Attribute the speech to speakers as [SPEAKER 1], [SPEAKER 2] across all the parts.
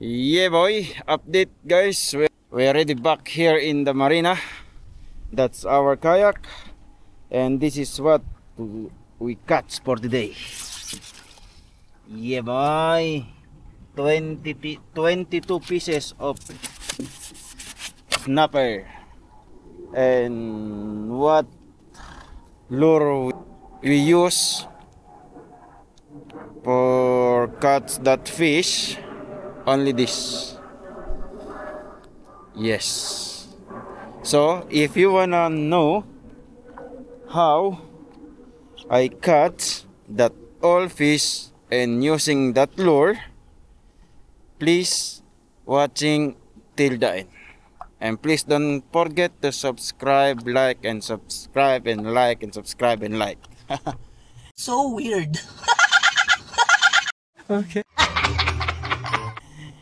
[SPEAKER 1] Yeah boy, update guys. We- We're already back here in the marina. That's our kayak. And this is what we catch for today. Yeah boy. 20, pi- 22 pieces of snapper. And what lure we use for catch that fish only this yes so if you wanna know how I catch that all fish and using that lure please watching till the end and please don't forget to subscribe like and subscribe and like and subscribe and like
[SPEAKER 2] So weird.
[SPEAKER 1] Okay.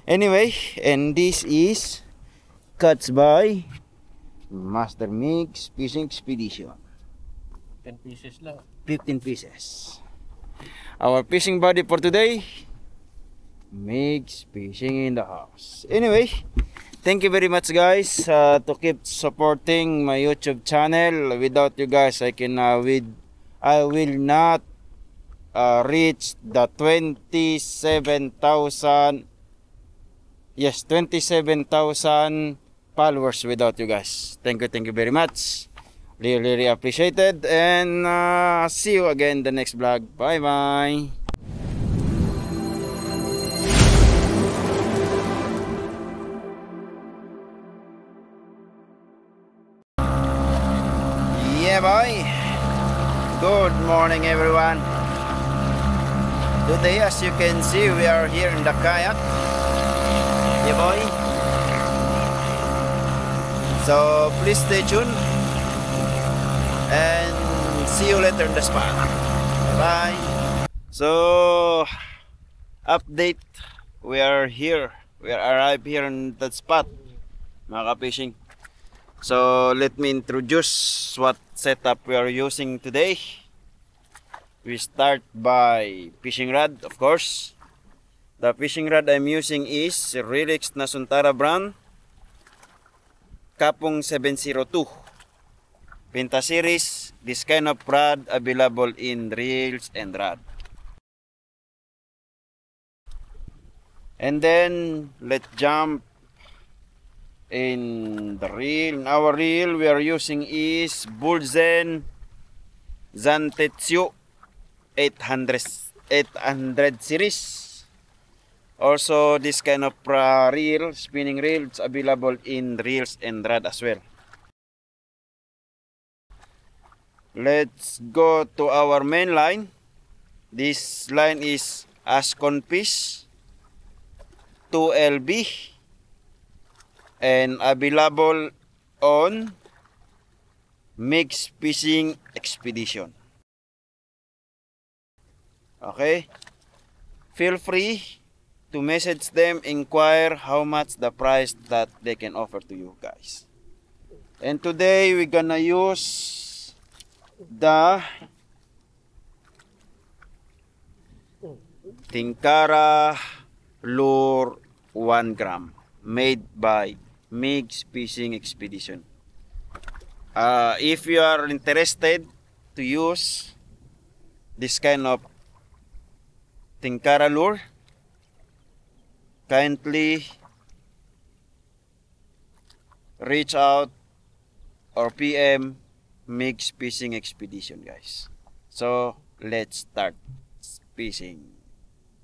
[SPEAKER 1] Anyway, and this is Cuts by Master Mix Fishing Expedition.
[SPEAKER 2] 10 pieces lang.
[SPEAKER 1] 15 pieces. Our fishing buddy for today, Mix Fishing in the house. Anyway, thank you very much guys uh, to keep supporting my YouTube channel. Without you guys, I can uh, with I will not uh, reach the 27,000 yes 27,000 followers without you guys. Thank you thank you very much. Really really appreciated. And uh, see you again in the next vlog. Bye bye yeah boy. Good morning everyone. Today, as you can see, we are here in the kayak. Yeah, boy. So, please stay tuned. And see you later in the spot. Bye. So, update. We are here. We are arrived here in that spot. Mga fishing. So, let me introduce what setup we are using today. We start by fishing rod, of course. The fishing rod I'm using is Relix Nasuntara brand. Kapong 702. Pinta series, this kind of rod available in reels and rod. And then let's jump in the reel. In our reel we are using is Bulzen Zantetsu 800 800 series also this kind of uh, reel spinning reel is available in reels and rod as well. Let's go to our main line. This line is Ascon Fish 2LB and available on Mix Fishing Expedition. Okay? Feel free to message them, inquire how much the price that they can offer to you guys. And today we're gonna use the Tinkara Lure 1 gram made by Mix Fishing Expedition. Uh, if you are interested to use this kind of Tinkara lure, kindly reach out or PM Mix Fishing Expedition guys. So let's start fishing.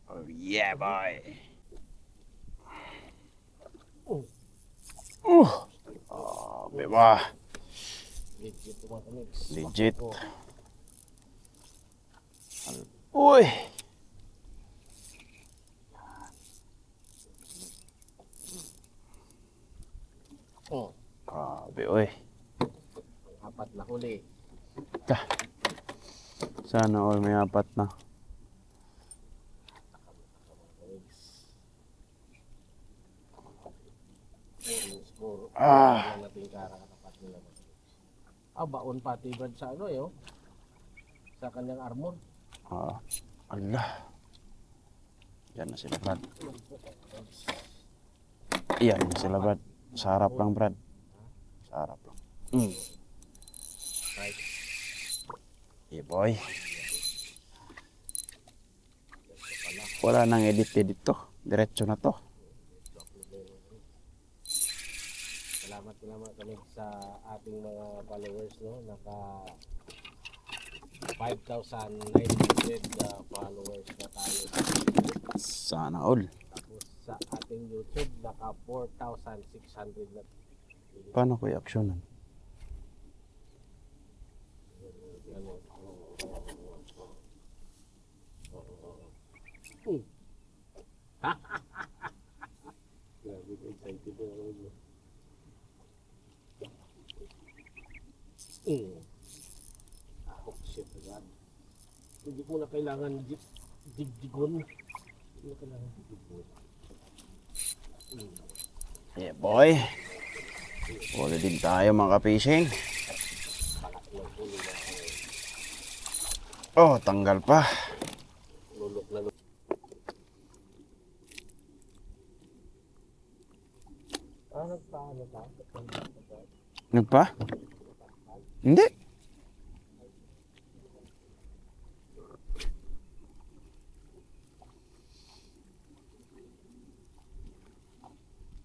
[SPEAKER 1] Oh yeah boy. Uh. Oh, beba.
[SPEAKER 2] Legit.
[SPEAKER 1] Legit. Uy.
[SPEAKER 2] Oh,
[SPEAKER 1] Grabe, oy.
[SPEAKER 2] apat na huli.
[SPEAKER 1] Ka. Sana all may apat na. Ah.
[SPEAKER 2] Ah, baon pati Brad sa ano eh, oh. Sa kanyang armor.
[SPEAKER 1] Ah, Allah. Yan na sila, Brad. Iyan sila, Brad. Sa harap lang, Brad. Sa harap lang. Mm.
[SPEAKER 2] Right.
[SPEAKER 1] Yeah, boy. Wala nang edit-edit to. Diretso na to.
[SPEAKER 2] Salamat salamat kami sa ating mga followers no naka 5,900 uh, followers na tayo
[SPEAKER 1] Sana all.
[SPEAKER 2] Ating YouTube naka 4,600 na
[SPEAKER 1] Paano ko i-actionan?
[SPEAKER 2] mo. Hmm. Ako shit agad. Hindi ko na kailangan dig- digdigon. Hindi na kailangan digdigon.
[SPEAKER 1] Yeah, boy. Wala din tayo mga kapising. Oh, tanggal pa.
[SPEAKER 2] Ah?
[SPEAKER 1] Nagpa? Hindi.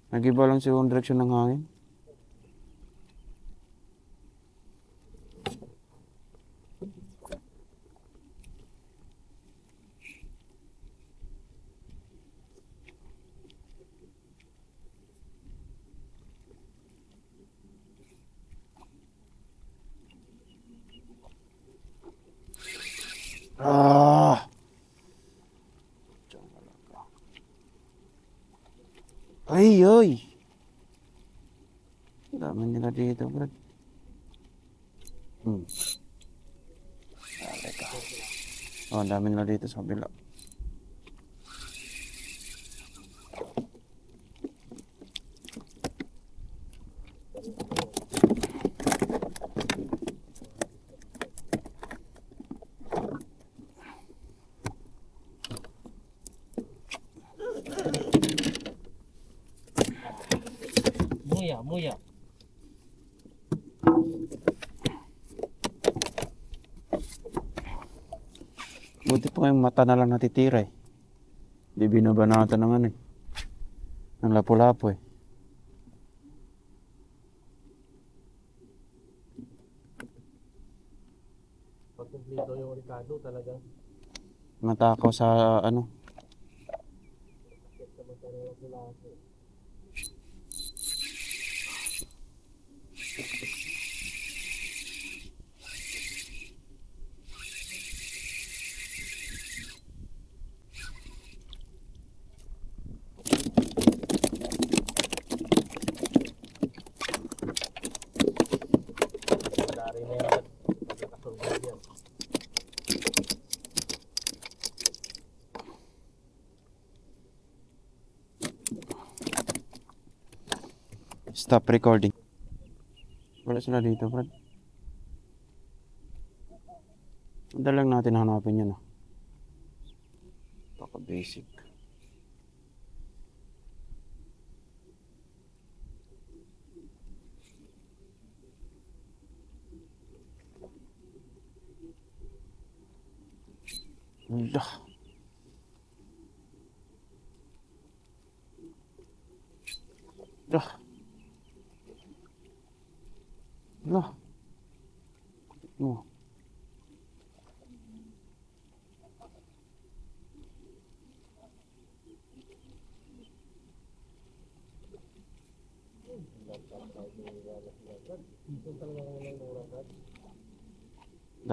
[SPEAKER 1] Nag-iba lang siguro ang direksyon ng hangin. 上
[SPEAKER 2] 面了。
[SPEAKER 1] Buti pa kayong mata na lang natitira eh. Di binabanatan ng ano eh. Ng lapu-lapu eh.
[SPEAKER 2] Pag kumplito yung Ricardo talaga.
[SPEAKER 1] Matakaw sa ano.
[SPEAKER 2] Bakit naman talaga sila ako. Wala rin na yan. Pagkakasurvive yan.
[SPEAKER 1] Stop recording. Wala sila dito, Brad. Madali lang natin hanapin yan ah. Baka basic.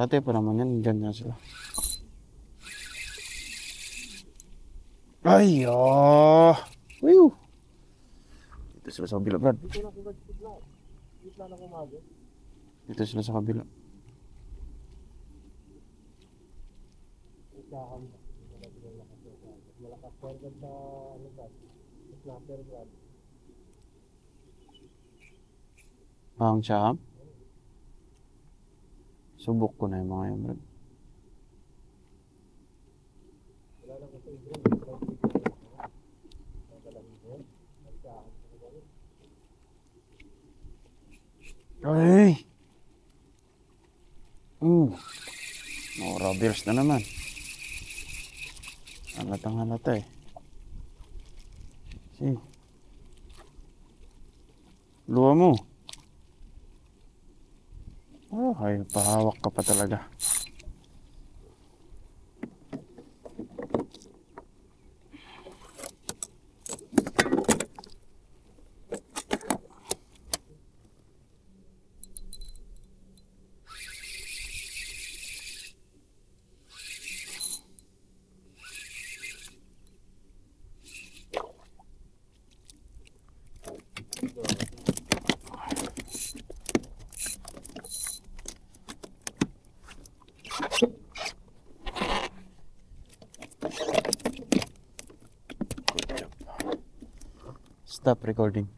[SPEAKER 1] Ate pa naman yan, dyan na sila. Ay, oh. Wiu. Dito sila sa kabila, Brad.
[SPEAKER 2] Dito
[SPEAKER 1] sila sa kabila. Subok ko na yung mga
[SPEAKER 2] yun, bro.
[SPEAKER 1] Ay! Ooh! Mura beers na naman. Halatang halata eh. See? Luwa mo. Oh, ay, pahawak ka pa talaga. Stop recording.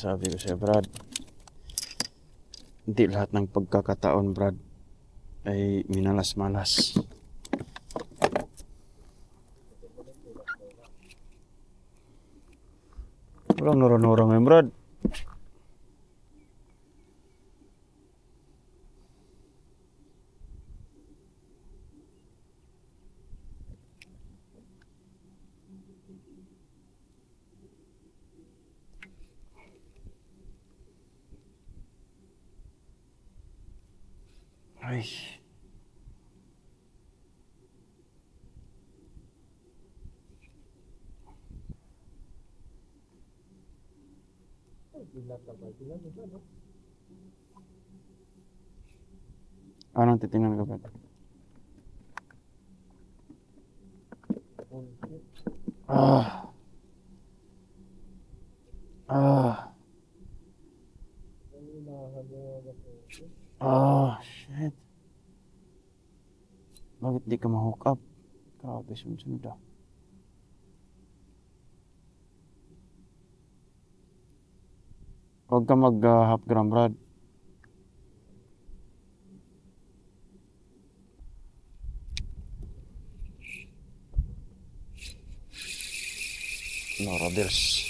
[SPEAKER 1] Sabi ko sa'yo, Brad. Hindi lahat ng pagkakataon, Brad, ay minalas-malas. Walang nura-nura ngayon, Brad. Anong titingnan ka, Brad? Ah. Ah. Ah, shit. Bakit di ka ma-hook up? Grabe, sunod-sunod ah. Huwag ka mag-half gram, Brad. No, Robbers.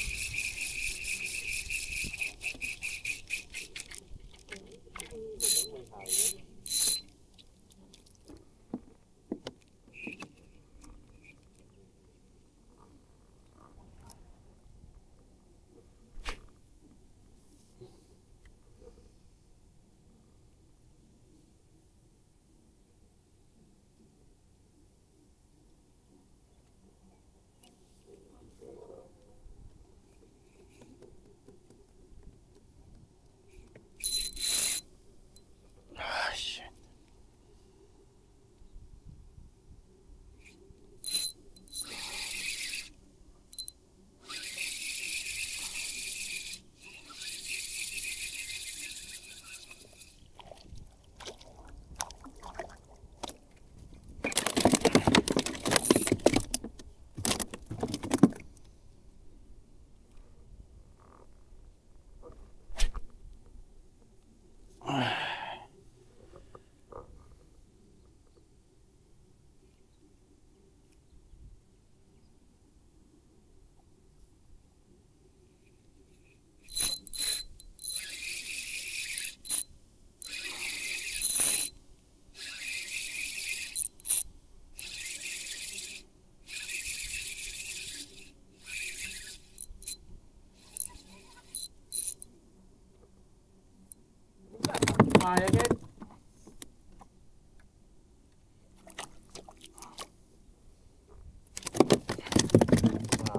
[SPEAKER 1] Ah,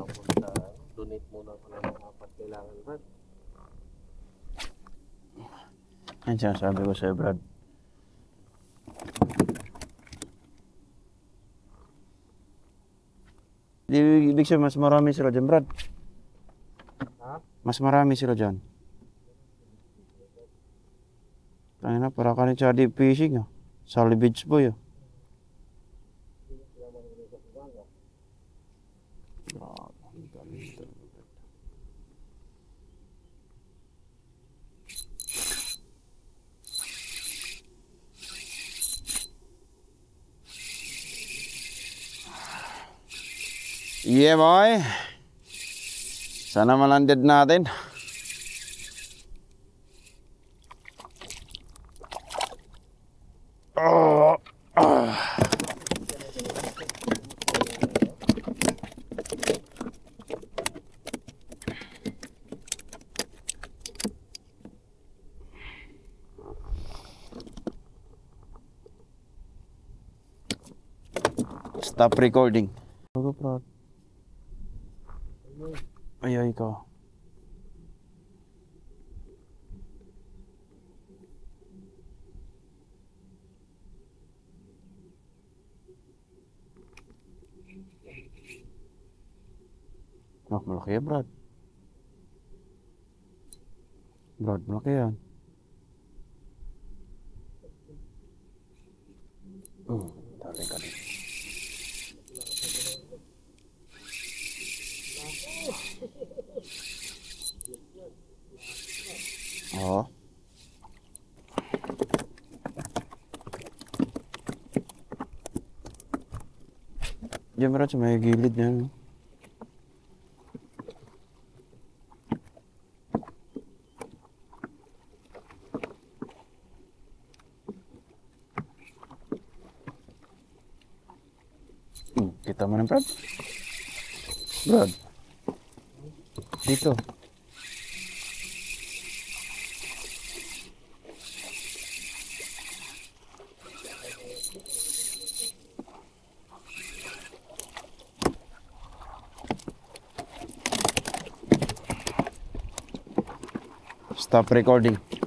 [SPEAKER 2] punta. Donate muna ko ng mga apat kailangan ba?
[SPEAKER 1] Yan sinasabi ko sa'yo, Brad. Di, ibig sabihin, mas marami sila dyan, Brad.
[SPEAKER 2] Ha?
[SPEAKER 1] Mas marami sila dyan. Tangina para kani cari fishing ya. Sali beach po ya. Yeah boy. Sana malanded natin. Stop recording. Bago, Brad. Ay, ay, ikaw. Oh, malaki yan, Brad. Brad, malaki yan. Hmm, Diyan meron sa may gilid niya. Stop recording.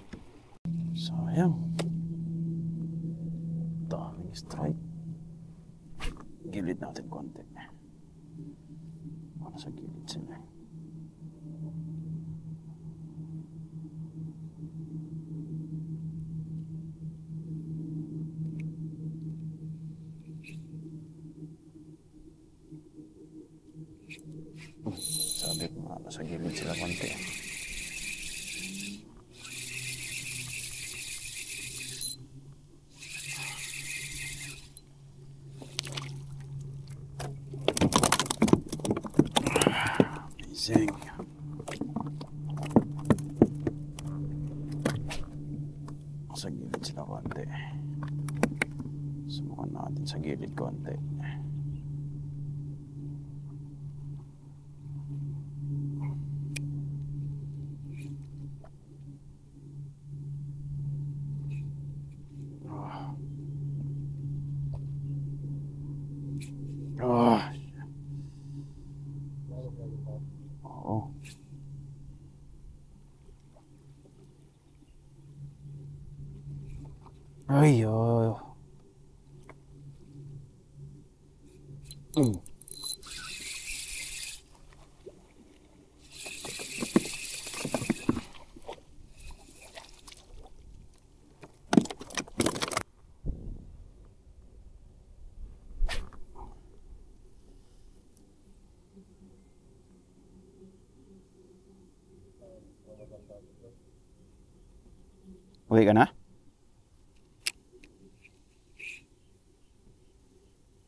[SPEAKER 1] balik kan ah.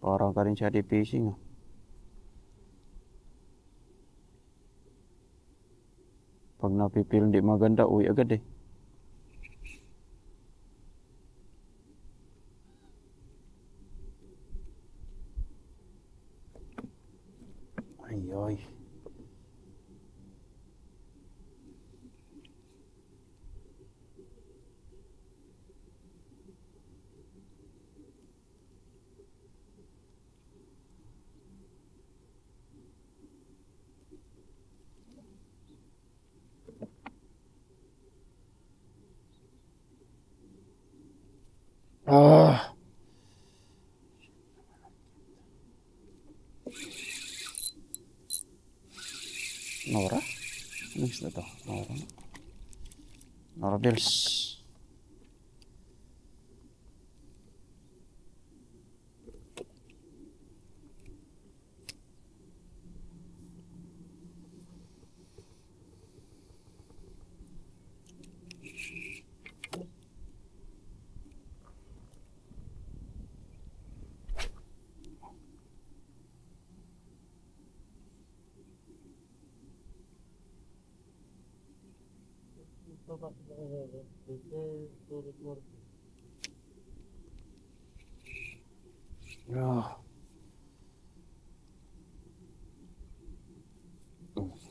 [SPEAKER 1] Orang kali ini jadi pising. Di maganda uy agak oh, iya deh. Ayo. А... Nora? Neyse daha Nora. Nora Bills. Oh.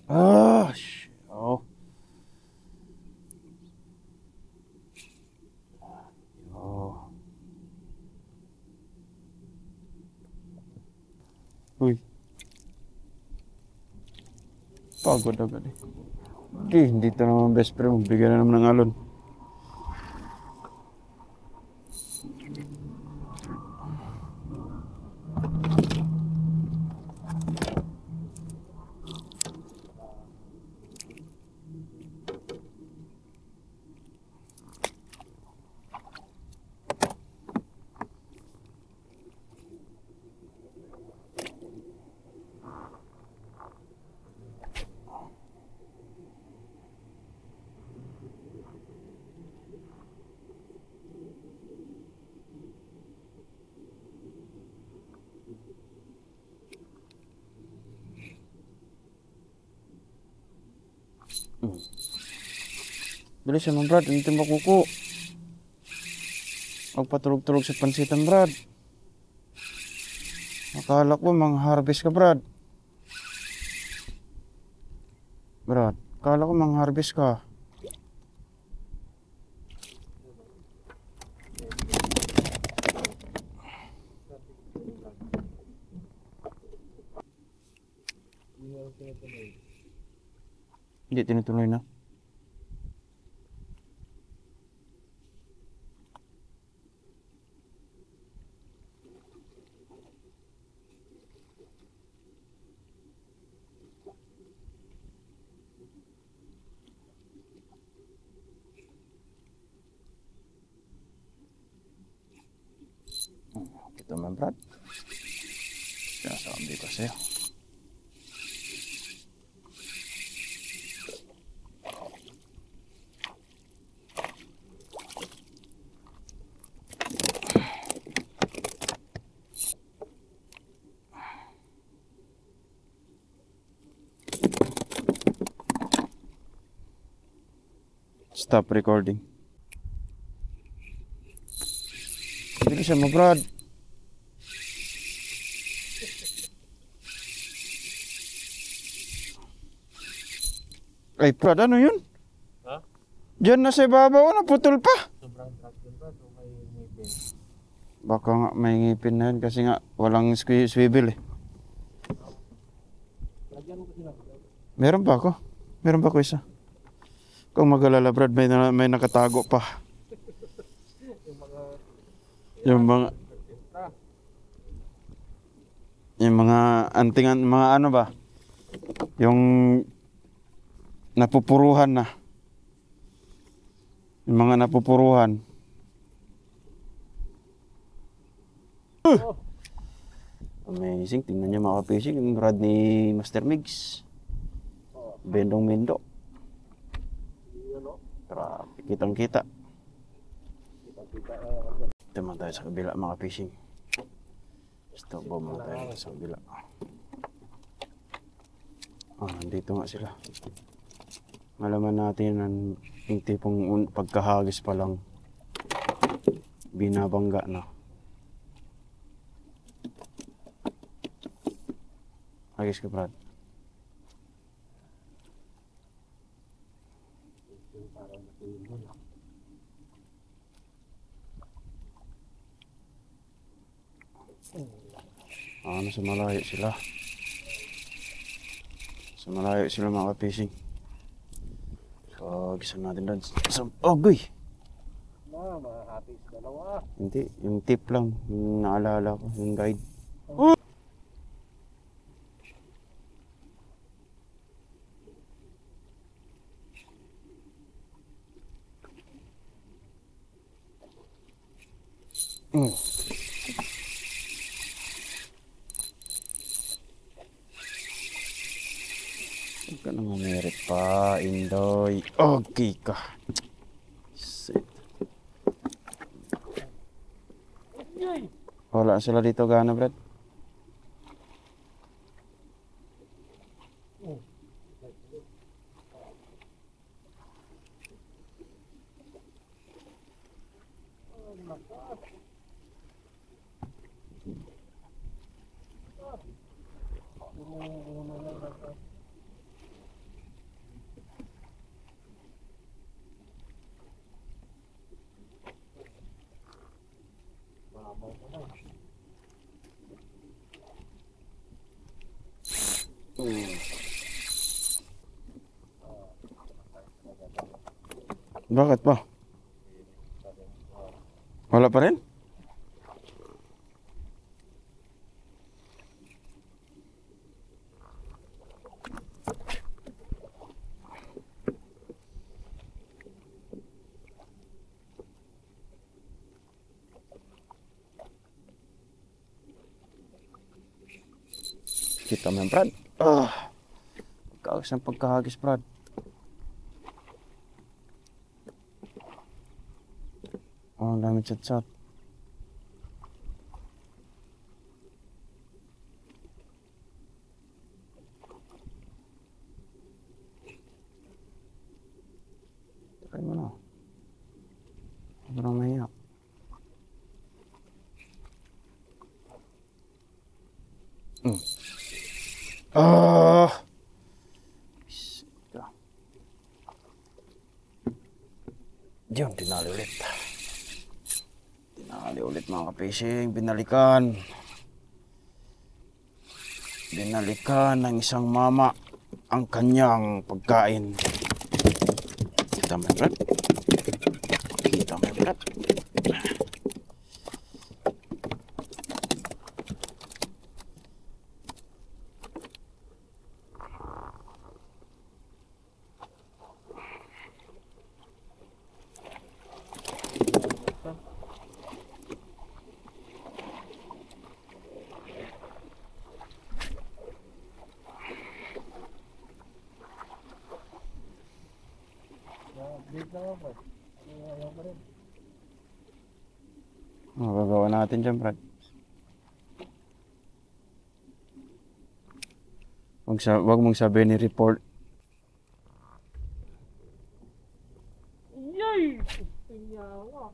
[SPEAKER 1] Oh, shit. Oh. Oh. Ui. Pagod na ganito. Di, hindi ito naman best friend. Bigyan na naman ng alon. Bilis naman, Brad. Hindi mo kuko. Magpaturog-turog sa pansitan, Brad. Akala ko mang harvest ka, Brad. Brad, akala ko mang harvest ka. Hindi tinutuloy na. 20 brad ya se van de Stop recording. Jadi saya mau berada. Ay, Brad, ano yun?
[SPEAKER 2] Ha?
[SPEAKER 1] Diyan na sa ibabaw, naputol pa.
[SPEAKER 2] Sobrang truck yun ba? So may ngipin.
[SPEAKER 1] Baka nga may ngipin na yun kasi nga walang swi- swivel eh. Meron ba ako? Meron ba ako isa? Kung mag-alala, Brad, may, na- may nakatago pa.
[SPEAKER 2] Yung mga
[SPEAKER 1] Yung mga, yung mga antingan, mga ano ba? Yung napupuruhan na. Yung mga napupuruhan.
[SPEAKER 2] Oh,
[SPEAKER 1] Amazing. Tingnan niyo mga fishing yung rod ni Master Migs.
[SPEAKER 2] oh.
[SPEAKER 1] Bendong Mendo. Grabe, kitang kita. Ito man tayo sa kabila mga fishing. Ba mo tayo sa kabila. Ah, nandito nga sila. Malaman natin ang yung tipong pagkahagis pa lang binabangga na. Hagis ka, Brad.
[SPEAKER 2] na.
[SPEAKER 1] Ah, nasa malayo sila. Sa malayo sila mga fishing. So, gisa natin doon. Sa, oh, guy!
[SPEAKER 2] Na, mahati sa dalawa.
[SPEAKER 1] Hindi, yung tip lang. Yung naalala ko, yung guide. Mm. Huwag ka na mamirit pa, Indoy. Okay ka. Shit.
[SPEAKER 2] Yay!
[SPEAKER 1] Wala sila dito gana, Brad. Bakit ba? Wala pa rin? Kita mo yan, Brad. Ah. Kaos ang pagkahagis, Brad. ちゃちゃ。買い物。ブロメや？うん。ああ。Kapishing, binalikan. Binalikan ng isang mama ang kanyang pagkain. Kita mo siyempre. Wag, sa, wag mong sabihin ni report.
[SPEAKER 2] Yay! Pinyawa.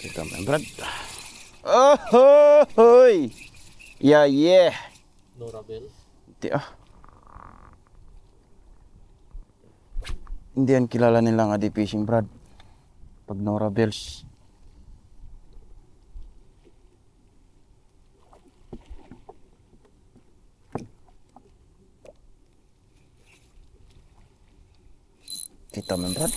[SPEAKER 1] Kita membrat. Oh, ho, hoy! Yeah, yeah!
[SPEAKER 2] Nora Bell.
[SPEAKER 1] Hindi ah. Hindi yan kilala nilang adi fishing, Brad. Pag Nora Bells. Kita mo, yan, Brad.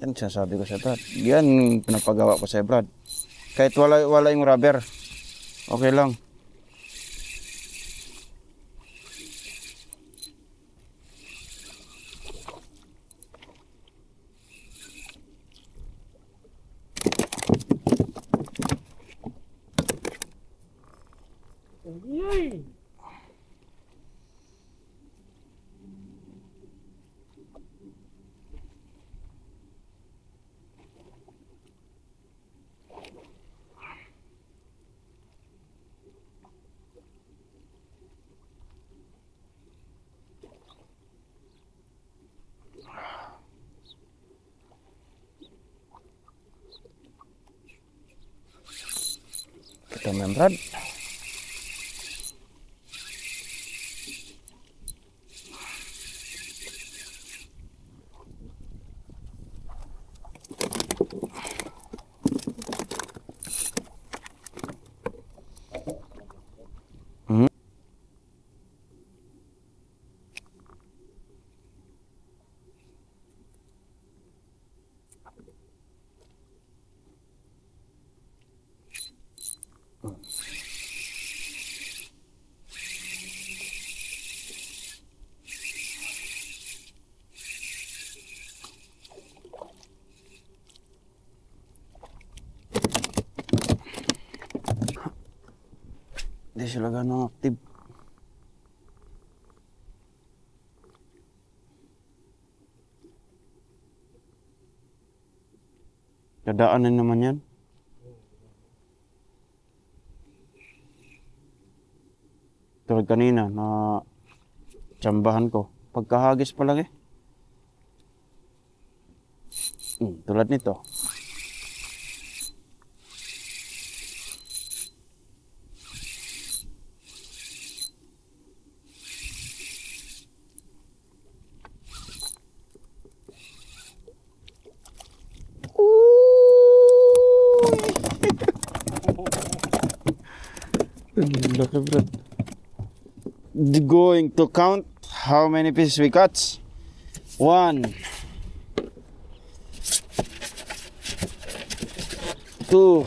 [SPEAKER 1] Yan sinasabi ko sa Brad. Yan pinapagawa ko sa Brad. Kahit wala, wala yung rubber. Okay lang. esta membrana Dadaanan naman yan. Tulad kanina na tsambahan ko. Pagkahagis pa lang eh. Hmm, tulad nito. Bro. Going to count how many pieces we cut. One. Two.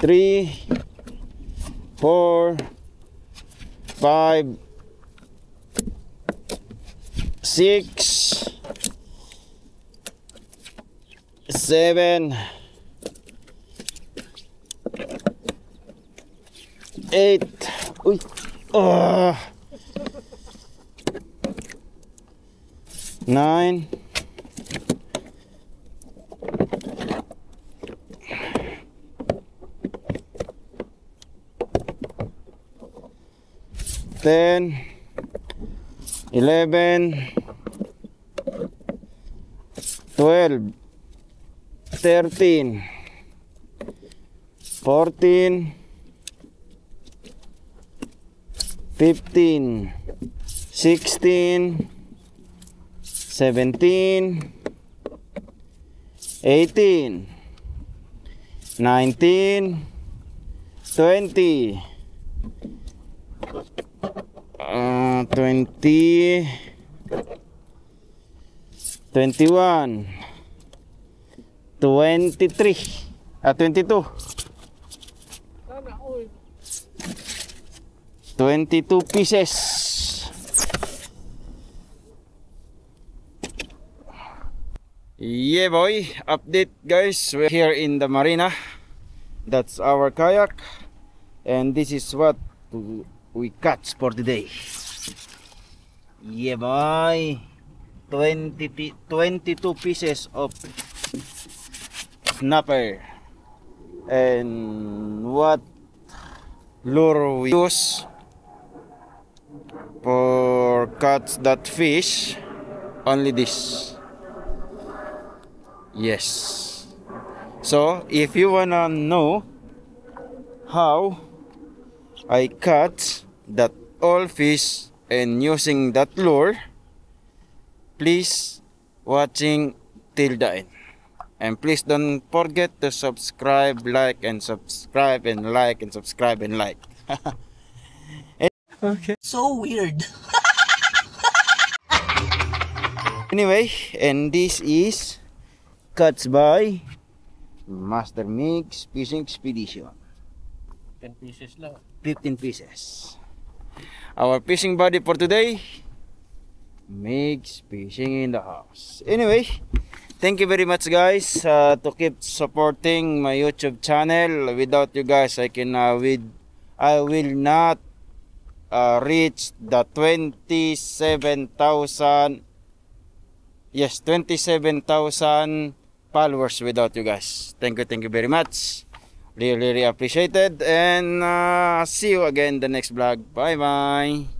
[SPEAKER 1] Three. Four. Five. Six. Seven. Eight. Uy. Ah. Nine. Ten. Eleven. Twelve. Thirteen. Fourteen. 15 16 17 18 19 20 uh, 20 21 23 ah 22 22 pieces. Yeah boy, update guys. We're here in the marina. That's our kayak. And this is what we catch for today. Yeah boy. 20, 22 pieces of snapper. And what lure we use for catch that fish only this. Yes. So if you wanna know how I catch that all fish and using that lure please watching till the end. And please don't forget to subscribe like and subscribe and like and subscribe and like okay
[SPEAKER 3] So weird.
[SPEAKER 1] Anyway, and this is cuts by Master Mix Fishing Expedition.
[SPEAKER 2] 10 pieces lang.
[SPEAKER 1] 15 pieces. Our fishing buddy for today, Mix Fishing in the house. Anyway, thank you very much guys uh, to keep supporting my YouTube channel. Without you guys, I can uh, with I will not uh, reach the 27,000 yes 27,000 followers without you guys. Thank you thank you very much. Really really appreciated. And uh, see you again the next vlog. Bye bye